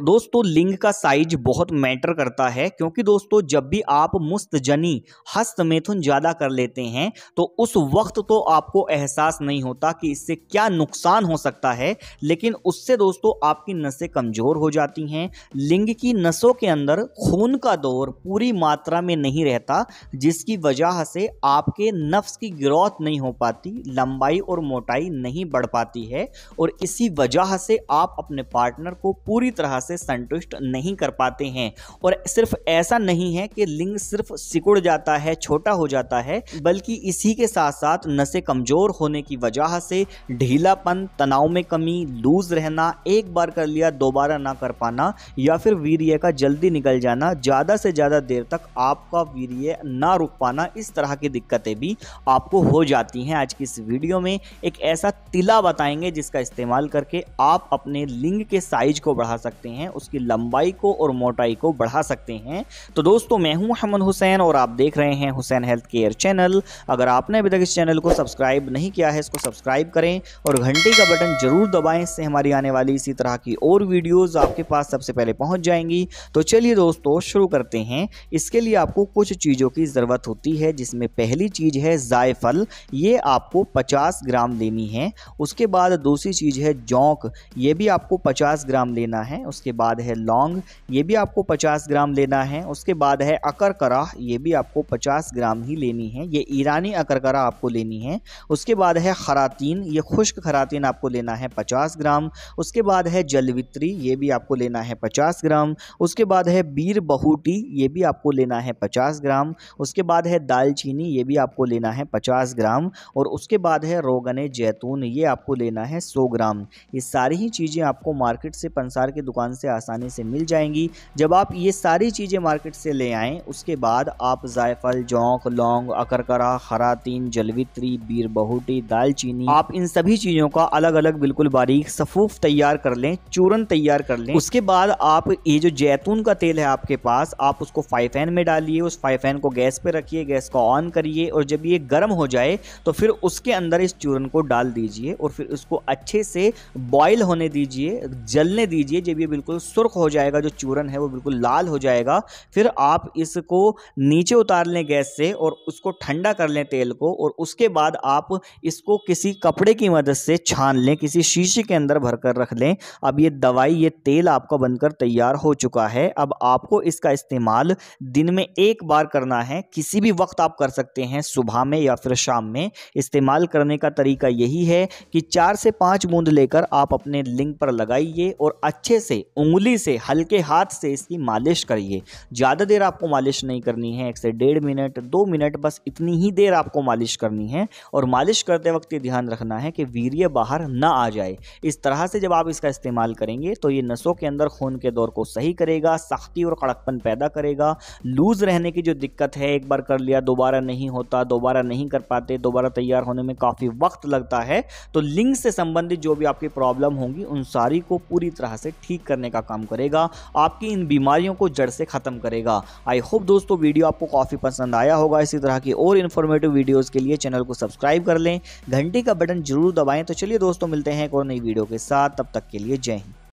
दोस्तों, लिंग का साइज़ बहुत मैटर करता है, क्योंकि दोस्तों, जब भी आप मुस्तजनी हस्त मैथुन ज़्यादा कर लेते हैं तो उस वक्त तो आपको एहसास नहीं होता कि इससे क्या नुकसान हो सकता है, लेकिन उससे दोस्तों, आपकी नसें कमज़ोर हो जाती हैं। लिंग की नसों के अंदर खून का दौर पूरी मात्रा में नहीं रहता, जिसकी वजह से आपके नफ्स की ग्रोथ नहीं हो पाती, लंबाई और मोटाई नहीं बढ़ पाती है, और इसी वजह से आप अपने पार्टनर को पूरी तरह से संतुष्ट नहीं कर पाते हैं। और सिर्फ़ ऐसा नहीं है कि लिंग सिर्फ़ सिकुड़ जाता है, छोटा हो जाता है, बल्कि इसी के साथ साथ नशे कमज़ोर होने की वजह से ढीलापन, तनाव में कमी, लूज रहना, एक बार कर लिया, दोबारा ना कर पाना, या फिर वीर्य का जल्दी निकल जाना, ज़्यादा से ज़्यादा देर तक आपका वीर्य ना रुक पाना, इस तरह की दिक्कतें भी आपको हो जाती हैं। आज की इस वीडियो में एक ऐसा तिला बताएँगे जिसका इस्तेमाल करके आप अपने लिंग के साइज़ को बढ़ा सकते हैं। उसकी लंबाई को और मोटाई को बढ़ा सकते हैं। तो दोस्तों, मैं हूँ मोहम्मद हुसैन और आप देख रहे हैं हुसैन हेल्थ केयर चैनल। अगर आपने अभी तक इस चैनल को सब्सक्राइब नहीं किया है, इसको सब्सक्राइब करें और घंटे का बटन ज़रूर दबाएँ, इससे हमारी आने वाली इसी तरह की और वीडियोज़ आपके पास सबसे पहले पहुँच जाएँगी। तो चलिए दोस्तों, शुरू करते हैं। इसके लिए आपको कुछ चीज़ों की ज़रूरत होती है, जिसमें पहली चीज़ है जायफल। ये आपको 50 ग्राम लेनी है। उसके बाद दूसरी चीज़ है जौंक। ये भी आपको 50 ग्राम लेना है, उसके बाद है लौंग, ये भी आपको 50 ग्राम लेना है। उसके बाद है अकरकरा, ये भी आपको 50 ग्राम ही लेनी है। ये ईरानी अकरकरा आपको लेनी है। उसके बाद है खरातीन, ये खुश्क खरातीन आपको लेना है 50 ग्राम। उसके बाद है जलवित्री, ये भी आपको लेना है 50 ग्राम। उसके बाद है बीर बहूटी, ये भी आपको लेना है 50 ग्राम। उसके बाद है दालचीनी, ये भी आपको लेना है 50 ग्राम। और उसके बाद है रोगन जैतून, ये आपको लेना है 100 ग्राम। ये सारी ही चीज़ें आपको मार्केट से पंसार की दुकान से आसानी से मिल जाएँगी। जब आप ये सारी चीज़ें मार्केट से ले आएँ, उसके बाद आप जायफल, जौंक, लौंग, अकरकरा खरातीन जलवित्री, बीर, बहुटी, दालचीनी, आप इन सभी चीज़ों का अलग अलग बिल्कुल बारीक सफूफ तैयार कर लें, चूरन तैयार कर लें। उसके बाद आप ये जो जैतून का तेल है आपके पास, आप उसको फाइव एन में डालिए, उस फाइव एन को गैस पर रखिए, गैस को ऑन करिए और जब ये गर्म हो जाए तो फिर उसके अंदर इस चूरन को डाल दीजिए और फिर उसको अच्छे से बॉयल होने दीजिए, जलने दीजिए, जब ये बिल्कुल सुर्ख हो जाएगा, जो चूरन है वो बिल्कुल लाल हो जाएगा। फिर आप इसको नीचे उतार लें गैस से और उसको ठंडा कर लें तेल को और उसके बाद आप इसको किसी कपड़े की मदद से छान लें, किसी शीशे के अंदर भरकर रख लें। अब ये दवाई, ये तेल आपका बनकर तैयार हो चुका है। अब आपको इसका इस्तेमाल दिन में एक बार करना है। किसी भी वक्त आप कर सकते हैं, सुबह में या फिर शाम में। इस्तेमाल करने का तरीका यही है कि चार से पाँच बूंद लेकर आप अपने लिंग पर लगाइए और अच्छे से उंगली से, हल्के हाथ से इसकी मालिश करिए। ज़्यादा देर आपको मालिश नहीं करनी है, एक से डेढ़ मिनट, दो मिनट, बस इतनी ही देर आपको मालिश करनी है। और मालिश करते वक्त ये ध्यान रखना है कि वीर्य बाहर ना आ जाए। इस तरह से जब आप इसका इस्तेमाल करेंगे तो ये नसों के अंदर खून के दौर को सही करेगा, सख्ती और कड़कपन पैदा करेगा। लूज रहने की जो दिक्कत है, एक बार कर लिया, दोबारा नहीं होता, दोबारा नहीं कर पाते, दोबारा तैयार होने में काफ़ी वक्त लगता है तो लिंग से संबंधित जो भी आपकी प्रॉब्लम होंगी, उन सारी को पूरी तरह से ठीक करने का काम करेगा, आपकी इन बीमारियों को जड़ से ख़त्म करेगा। आई होप दोस्तों वीडियो आपको काफ़ी पसंद आया होगा। इसी तरह की और इन्फॉर्मेटिव वीडियोज़ के लिए चैनल को सब्सक्राइब कर लें। घंटी का बटन ज़रूर दबाएँ। तो चलिए दोस्तों मिलते हैं एक और नई वीडियो के साथ। तब तक के लिए जय हिंद।